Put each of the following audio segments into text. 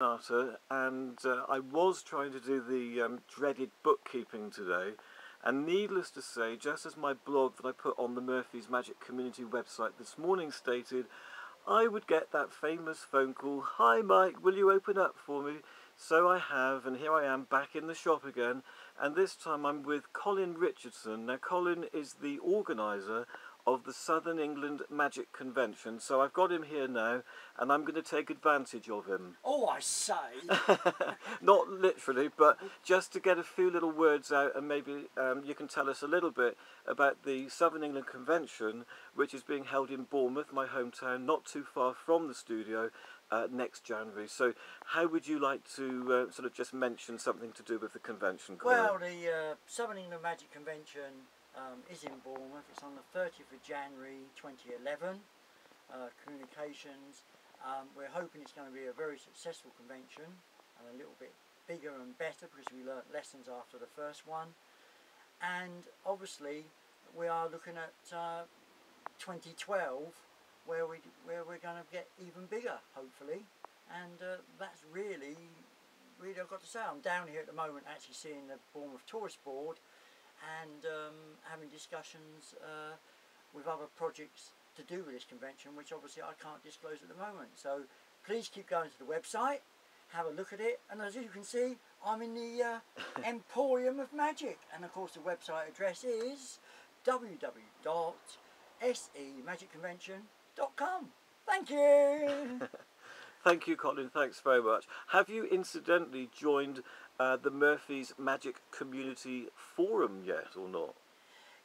And uh, I was trying to do the um, dreaded bookkeeping today. And needless to say, just as my blog that I put on the Murphy's Magic Community website this morning stated, I would get that famous phone call, Hi Mike, will you open up for me? So I have, and here I am back in the shop again, and this time I'm with Collin Richardson. Now Collin is the organiser of the Southern England Magic Convention. So I've got him here now, and I'm going to take advantage of him. Oh, I say. Not literally, but just to get a few little words out, and maybe um, you can tell us a little bit about the Southern England Convention, which is being held in Bournemouth, my hometown, not too far from the studio. Uh, next January. So, how would you like to uh, sort of just mention something to do with the convention? Collin? Well, the uh, Southern England Magic Convention um, is in Bournemouth. It's on the 30th of January 2011. Uh, communications. Um, we're hoping it's going to be a very successful convention and a little bit bigger and better because we learnt lessons after the first one. And obviously, we are looking at uh, 2012 where we where we're going to get even bigger, hopefully. And uh, that's really, really I've got to say, I'm down here at the moment actually seeing the Bournemouth Tourist Board having discussions uh, with other projects to do with this convention, which obviously I can't disclose at the moment. So please keep going to the website, have a look at it, and as you can see, I'm in the uh, Emporium of Magic, and of course the website address is www.semagicconvention.com. Thank you! Thank you, Collin. Thanks very much. Have you incidentally joined uh, the Murphy's Magic Community Forum yet or not?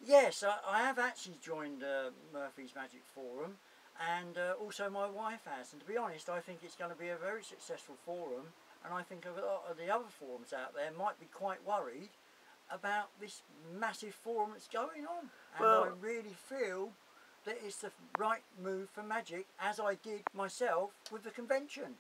Yes, I, I have actually joined uh, Murphy's Magic Forum and uh, also my wife has and to be honest I think it's going to be a very successful forum and I think a lot of the other forums out there might be quite worried about this massive forum that's going on and well, I really feel that it's the right move for magic as I did myself with the convention.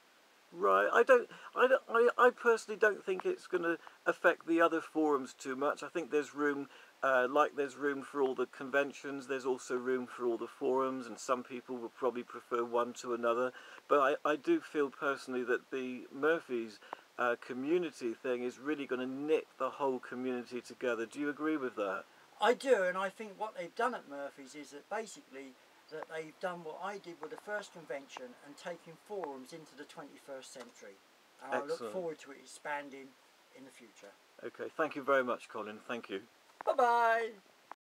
Right, I don't, I, don't, I, I personally don't think it's going to affect the other forums too much. I think there's room, uh, like there's room for all the conventions, there's also room for all the forums, and some people will probably prefer one to another. But I, I do feel personally that the Murphys uh, community thing is really going to knit the whole community together. Do you agree with that? I do, and I think what they've done at Murphy's is that basically that they've done what I did with the first convention and taken forums into the 21st century. And Excellent. I look forward to it expanding in the future. Okay, thank you very much, Collin. Thank you. Bye-bye.